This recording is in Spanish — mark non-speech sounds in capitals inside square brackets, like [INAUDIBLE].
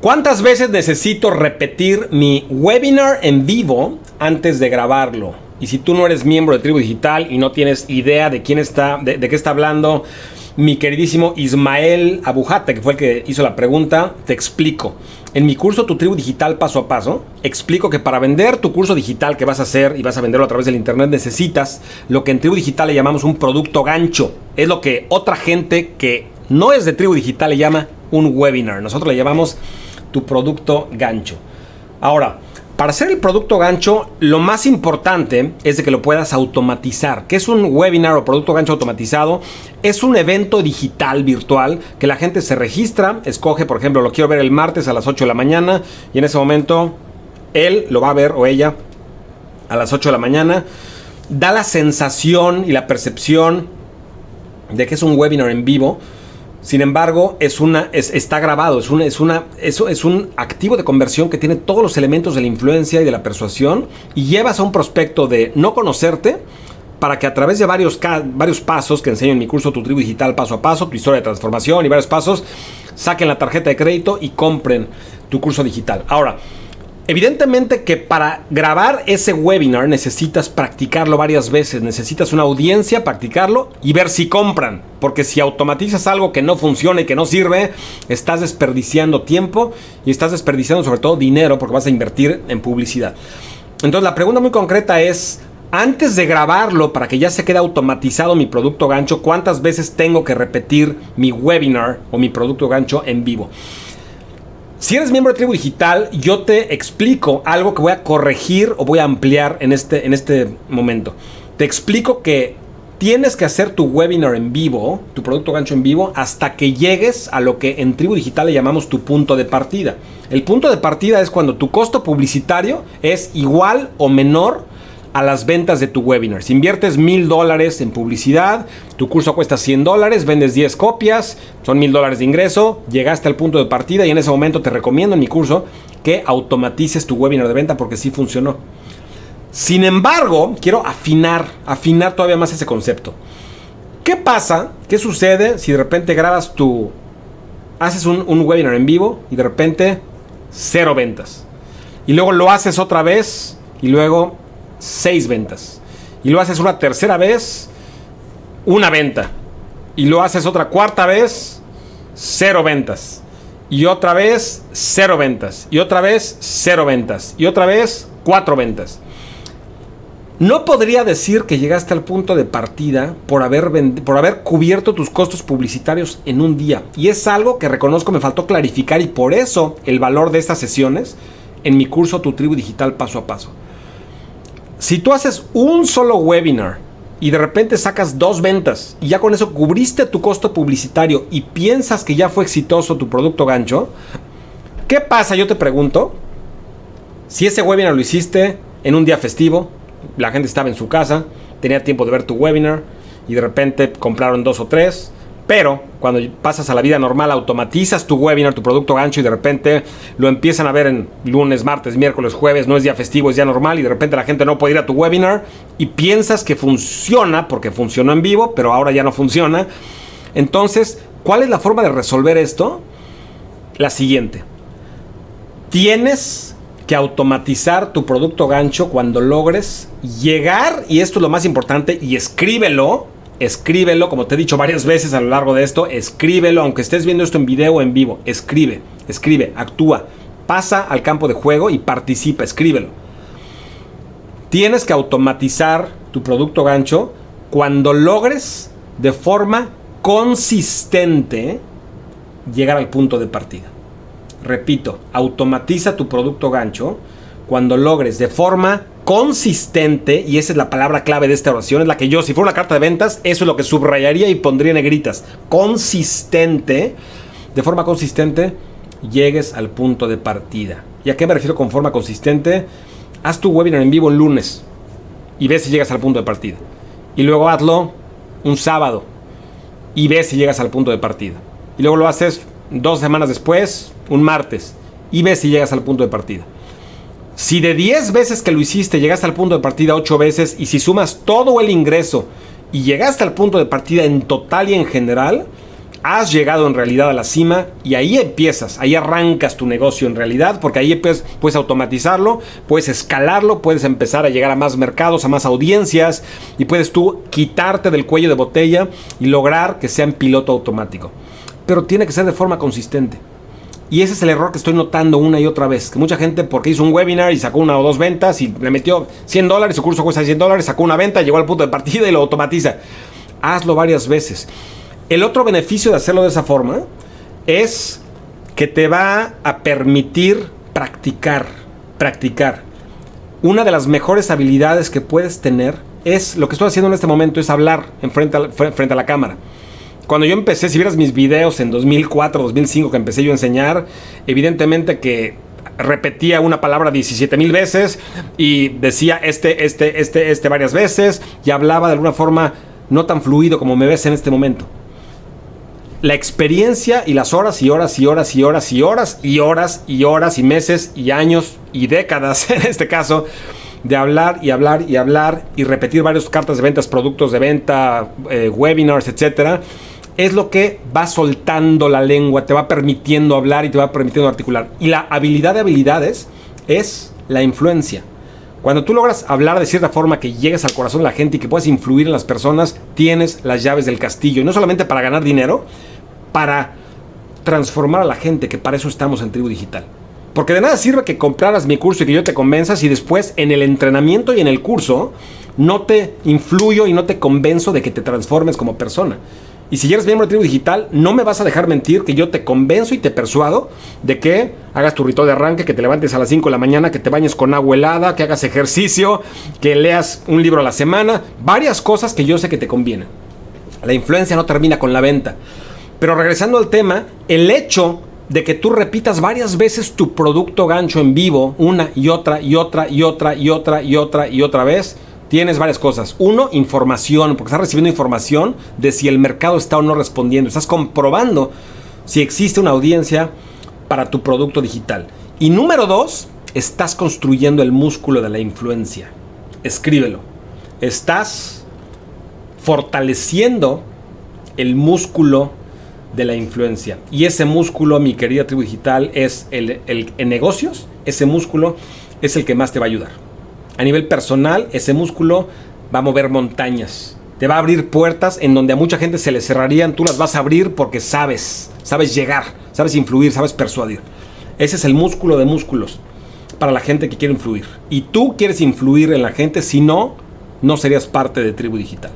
¿Cuántas veces necesito repetir mi webinar en vivo antes de grabarlo? Y si tú no eres miembro de Tribu Digital y no tienes idea de quién está, de, qué está hablando mi queridísimo Ismael Abujate, que fue el que hizo la pregunta, te explico. En mi curso Tu Tribu Digital Paso a Paso, explico que para vender tu curso digital que vas a hacer y vas a venderlo a través del Internet necesitas lo que en Tribu Digital le llamamos un producto gancho. Es lo que otra gente que no es de Tribu Digital le llama un webinar. Nosotros le llamamos tu producto gancho. Ahora, para hacer el producto gancho, lo más importante es de que lo puedas automatizar. ¿Qué es un webinar o producto gancho automatizado? Es un evento digital virtual que la gente se registra, escoge, por ejemplo, lo quiero ver el martes a las 8 de la mañana y en ese momento él lo va a ver o ella a las 8 de la mañana. Da la sensación y la percepción de que es un webinar en vivo sin embargo, es una, está grabado, es, una, es, una, eso es un activo de conversión que tiene todos los elementos de la influencia y de la persuasión y llevas a un prospecto de no conocerte para que a través de varios, varios pasos que enseño en mi curso Tu Tribu Digital paso a paso, tu historia de transformación y varios pasos, saquen la tarjeta de crédito y compren tu curso digital. Ahora, Evidentemente que para grabar ese webinar necesitas practicarlo varias veces, necesitas una audiencia, practicarlo y ver si compran. Porque si automatizas algo que no funciona y que no sirve, estás desperdiciando tiempo y estás desperdiciando sobre todo dinero porque vas a invertir en publicidad. Entonces la pregunta muy concreta es, antes de grabarlo para que ya se quede automatizado mi producto gancho, ¿cuántas veces tengo que repetir mi webinar o mi producto gancho en vivo? Si eres miembro de Tribu Digital, yo te explico algo que voy a corregir o voy a ampliar en este, en este momento. Te explico que tienes que hacer tu webinar en vivo, tu producto gancho en vivo, hasta que llegues a lo que en Tribu Digital le llamamos tu punto de partida. El punto de partida es cuando tu costo publicitario es igual o menor a las ventas de tu webinar. Si inviertes mil dólares en publicidad, tu curso cuesta 100 dólares, vendes 10 copias, son mil dólares de ingreso, llegaste al punto de partida y en ese momento te recomiendo en mi curso que automatices tu webinar de venta porque sí funcionó. Sin embargo, quiero afinar, afinar todavía más ese concepto. ¿Qué pasa? ¿Qué sucede si de repente grabas tu... haces un, un webinar en vivo y de repente cero ventas? Y luego lo haces otra vez y luego seis ventas. Y lo haces una tercera vez, una venta. Y lo haces otra cuarta vez, cero ventas. Y otra vez, cero ventas. Y otra vez, cero ventas. Y otra vez, cuatro ventas. No podría decir que llegaste al punto de partida por haber, por haber cubierto tus costos publicitarios en un día. Y es algo que reconozco me faltó clarificar y por eso el valor de estas sesiones en mi curso Tu Tribu Digital Paso a Paso. Si tú haces un solo webinar y de repente sacas dos ventas y ya con eso cubriste tu costo publicitario y piensas que ya fue exitoso tu producto gancho, ¿qué pasa? Yo te pregunto, si ese webinar lo hiciste en un día festivo, la gente estaba en su casa, tenía tiempo de ver tu webinar y de repente compraron dos o tres, pero cuando pasas a la vida normal, automatizas tu webinar, tu producto gancho y de repente lo empiezan a ver en lunes, martes, miércoles, jueves, no es día festivo, es día normal y de repente la gente no puede ir a tu webinar y piensas que funciona porque funcionó en vivo, pero ahora ya no funciona. Entonces, ¿cuál es la forma de resolver esto? La siguiente. Tienes que automatizar tu producto gancho cuando logres llegar, y esto es lo más importante, y escríbelo, escríbelo, como te he dicho varias veces a lo largo de esto, escríbelo, aunque estés viendo esto en video o en vivo, escribe, escribe, actúa, pasa al campo de juego y participa, escríbelo. Tienes que automatizar tu producto gancho cuando logres de forma consistente llegar al punto de partida. Repito, automatiza tu producto gancho cuando logres de forma consistente, y esa es la palabra clave de esta oración, es la que yo, si fuera una carta de ventas, eso es lo que subrayaría y pondría negritas. Consistente, de forma consistente, llegues al punto de partida. ¿Y a qué me refiero con forma consistente? Haz tu webinar en vivo el lunes y ves si llegas al punto de partida. Y luego hazlo un sábado y ves si llegas al punto de partida. Y luego lo haces dos semanas después, un martes, y ves si llegas al punto de partida. Si de 10 veces que lo hiciste llegaste al punto de partida 8 veces y si sumas todo el ingreso y llegaste al punto de partida en total y en general, has llegado en realidad a la cima y ahí empiezas, ahí arrancas tu negocio en realidad, porque ahí puedes, puedes, automatizarlo, puedes escalarlo, puedes empezar a llegar a más mercados, a más audiencias y puedes tú quitarte del cuello de botella y lograr que sea en piloto automático. Pero tiene que ser de forma consistente. Y ese es el error que estoy notando una y otra vez. Que mucha gente, porque hizo un webinar y sacó una o dos ventas y le metió 100 dólares, su curso cuesta 100 dólares, sacó una venta, llegó al punto de partida y lo automatiza. Hazlo varias veces. El otro beneficio de hacerlo de esa forma es que te va a permitir practicar, practicar. Una de las mejores habilidades que puedes tener es lo que estoy haciendo en este momento, es hablar frente a la cámara. Cuando yo empecé, si vieras mis videos en 2004, 2005 que empecé yo a enseñar, evidentemente que repetía una palabra 17 mil veces y decía este, este, este, este varias veces y hablaba de alguna forma no tan fluido como me ves en este momento. La experiencia y las horas y horas y horas y horas y horas y horas y horas y meses y años y décadas [LAUGHS] en este caso de hablar y hablar y hablar y repetir varias cartas de ventas, productos de venta, eh, webinars, etcétera, es lo que va soltando la lengua, te va permitiendo hablar y te va permitiendo articular. Y la habilidad de habilidades es la influencia. Cuando tú logras hablar de cierta forma que llegues al corazón de la gente y que puedes influir en las personas, tienes las llaves del castillo. Y no solamente para ganar dinero, para transformar a la gente, que para eso estamos en Tribu Digital. Porque de nada sirve que compraras mi curso y que yo te convenza si después en el entrenamiento y en el curso no te influyo y no te convenzo de que te transformes como persona. Y si eres miembro de Tribu Digital, no me vas a dejar mentir que yo te convenzo y te persuado de que hagas tu ritual de arranque, que te levantes a las 5 de la mañana, que te bañes con agua helada, que hagas ejercicio, que leas un libro a la semana, varias cosas que yo sé que te convienen. La influencia no termina con la venta. Pero regresando al tema, el hecho de que tú repitas varias veces tu producto gancho en vivo, una y otra y otra y otra y otra y otra y otra vez, tienes varias cosas. Uno, información, porque estás recibiendo información de si el mercado está o no respondiendo. Estás comprobando si existe una audiencia para tu producto digital. Y número dos, estás construyendo el músculo de la influencia. Escríbelo. Estás fortaleciendo el músculo de la influencia. Y ese músculo, mi querida tribu digital, es el, en negocios, ese músculo es el que más te va a ayudar. A nivel personal, ese músculo va a mover montañas. Te va a abrir puertas en donde a mucha gente se le cerrarían, tú las vas a abrir porque sabes, sabes llegar, sabes influir, sabes persuadir. Ese es el músculo de músculos para la gente que quiere influir. Y tú quieres influir en la gente, si no, no serías parte de Tribu Digital.